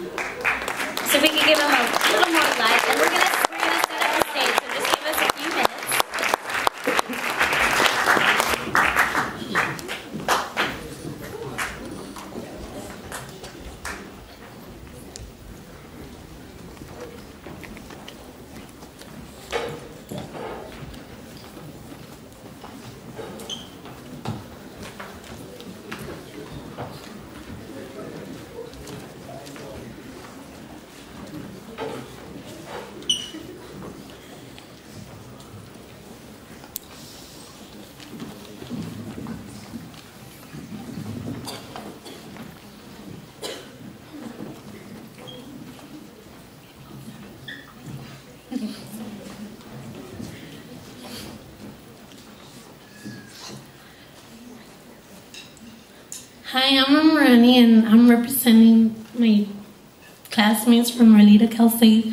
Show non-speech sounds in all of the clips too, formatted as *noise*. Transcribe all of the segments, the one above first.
So we can give him a little more light, and we're gonna we're gonna set up the stage. So just give us a few minutes. Hi, I'm Amarani and I'm representing my classmates from Arleta Cal-SAFE,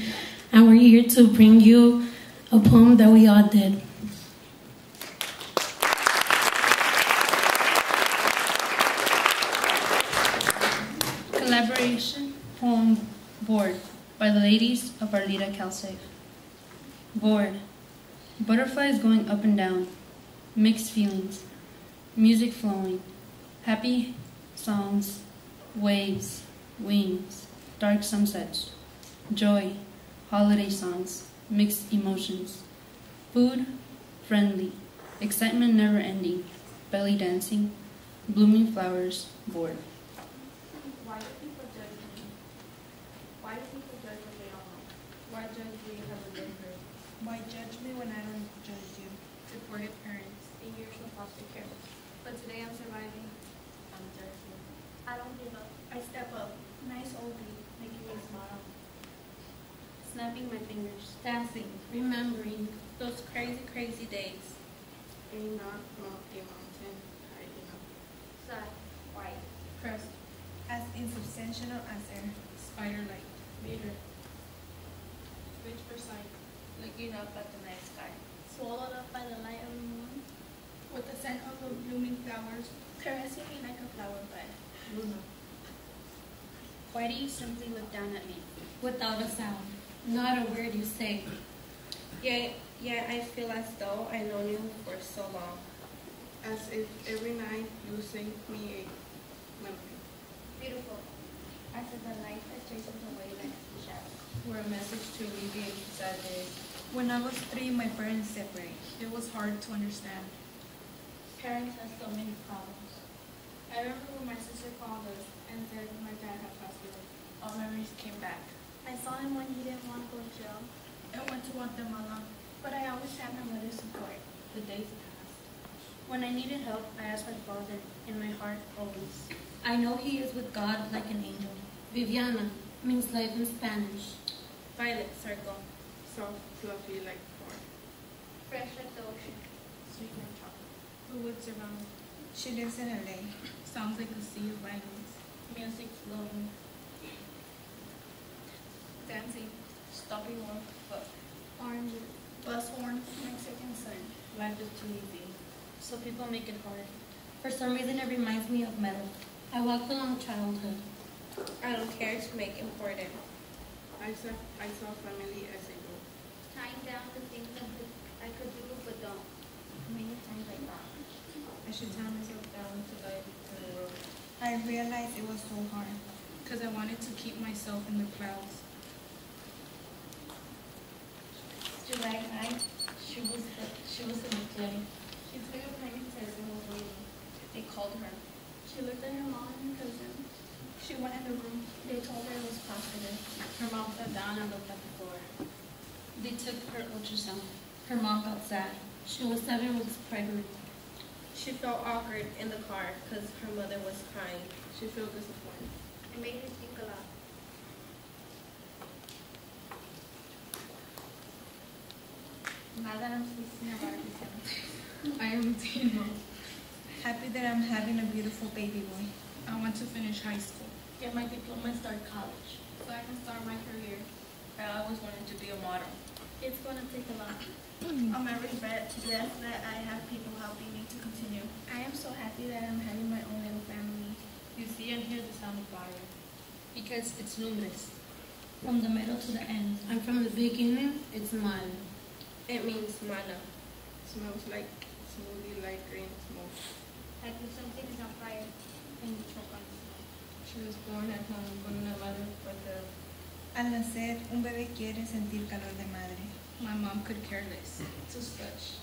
and we're here to bring you a poem that we all did. Collaboration poem Bored by the ladies of Arleta Cal-SAFE. Bored. Butterflies going up and down. Mixed feelings. Music flowing. Happy songs. Waves. Wings. Dark sunsets. Joy. Holiday songs. Mixed emotions. Food. Friendly. Excitement never ending. Belly dancing. Blooming flowers. Bored. Why do people judge me? Why do people judge what they don't know? Why judge me because of different? Why judge me when I don't judge you? Supportive parents, eight years of foster care. But today I'm surviving. I'm judging. I don't give up. I step up. Nice old oldie, making me smile. Snapping my fingers. dancing, remembering those crazy, crazy days. Ain't not not a mountain high enough. Sad, white, Pressed. As insubstantial as air. Spider light. bitter. Switch for sight. Looking up at the night sky. Swallowed up by the light of the moon. With the scent of the blooming flowers. Caressing me like a flower bud. Luna. Why do you simply look down at me? Without a sound, not a word you say. Yet, yet I feel as though I known you for so long. As if every night you sing me a memory. Beautiful. As if the light that chases away like a shadow. Or a message to alleviate sad days. When I was three, my parents separated. It was hard to understand. Parents have so many problems. I remember when my sister called us and said my dad had passed away. All memories came back. I saw him when he didn't want to go to jail. I went to Guatemala, but I always had my mother's support. The days passed. When I needed help, I asked my father, in my heart always. I know he is with God like an angel. Viviana means life in Spanish. Violet circle. Soft, fluffy like corn. Fresh like the ocean. Sweet like chocolate. The woods around. She lives in LA. Sounds like a sea of violins. Music flowing. Dancing. Stopping one foot. Oranges. Bus horn. Mexican sun. Life is too easy. So people make it hard. For some reason, it reminds me of metal. I walked along childhood. I don't care to make important. I saw, I saw family as a group. Tying down the things I could, I could do but don't. Many times I thought. I should tie myself down to life in the road. I realized it was so hard. Because I wanted to keep myself in the clouds. July 9th, she was, she was in the clinic. She took a pregnant test and was waiting. They called her. She looked at her mom and her cousin. She went in the room. They told her it was positive. Her mom sat down and looked at the floor. They took her ultrasound. Her mom felt sad. She was seven weeks pregnant. She felt awkward in the car because her mother was crying. She felt disappointed. It made her think a lot. Now that I'm speaking about it, I am Tino. Happy that I'm having a beautiful baby boy. I want to finish high school. get my diploma and start college. So I can start my career. I always wanted to be a model. It's going to take a lot. I'm very blessed that I have people helping me to continue. I am so happy that I'm having my own little family. You see and hear the sound of fire. Because it's lumbres. From the middle to the end. And from the beginning, it's mal. It means mana. Smells like smoothie, like green smoke. Like if something is on fire and you choke on it. She was born at home con una madre fuerte. Al nacer, un bebé quiere sentir calor de madre. My mom could care less. To stretch.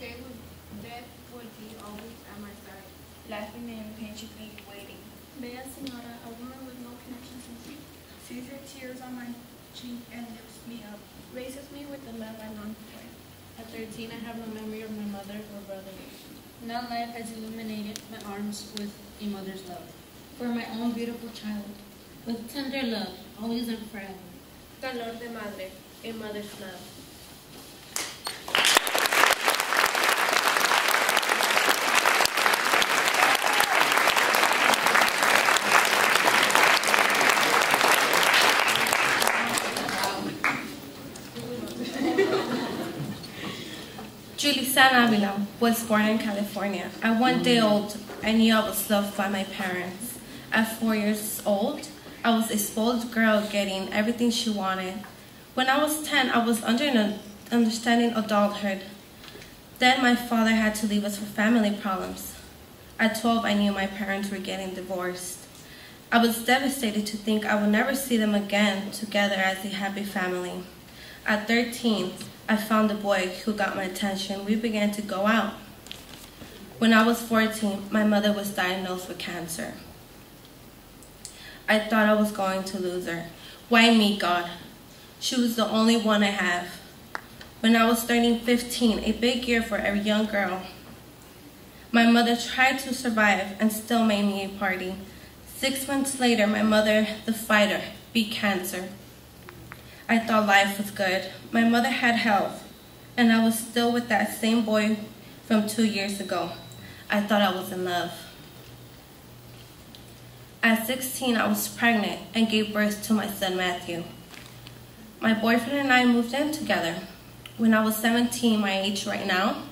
Death would, death would be always at my side, laughing and patiently waiting. Bella Senora, a woman with no connections to me, sees her tears on my cheek and lifts me up, raises me with the love I long for. At 13, I have no memory of my mother or brother. Now life has illuminated my arms with a mother's love. For my own beautiful child. With tender love, always and forever. Calor de madre. A mother's love. Julisan Avila was born in California. At one day old, I knew I was loved by my parents. At four years old, I was a spoiled girl getting everything she wanted. When I was 10, I was under an understanding adulthood. Then my father had to leave us for family problems. At 12, I knew my parents were getting divorced. I was devastated to think I would never see them again together as a happy family. At 13, I found a boy who got my attention. We began to go out. When I was 14, my mother was diagnosed with cancer. I thought I was going to lose her. Why me, God? She was the only one I have. When I was turning 15, a big year for every young girl, my mother tried to survive and still made me a party. Six months later, my mother, the fighter, beat cancer. I thought life was good. My mother had health, and I was still with that same boy from two years ago. I thought I was in love. At 16, I was pregnant and gave birth to my son Matthew. My boyfriend and I moved in together. When I was 17, my age right now,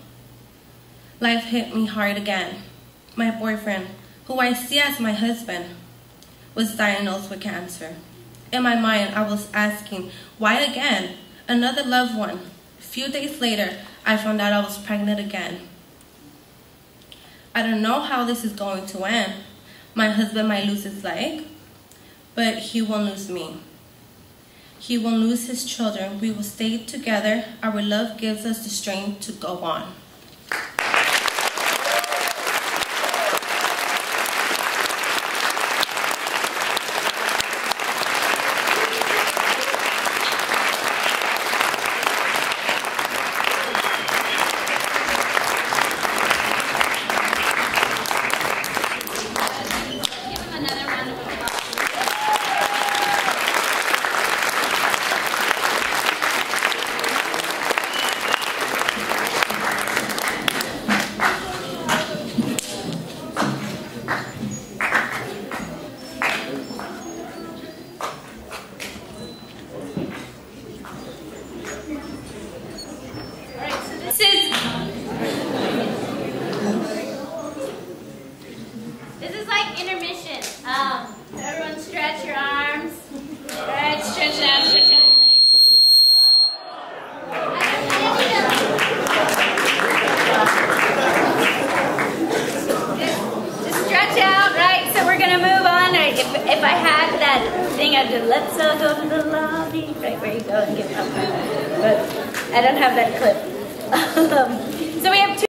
life hit me hard again. My boyfriend, who I see as my husband, was diagnosed with cancer. In my mind, I was asking, why again? Another loved one. A few days later, I found out I was pregnant again. I don't know how this is going to end. My husband might lose his leg, but he won't lose me. He won't lose his children. We will stay together. Our love gives us the strength to go on. That thing, I'd do let's all go to the lobby, right where you go and get up. But I don't have that clip. *laughs* Um, so we have two.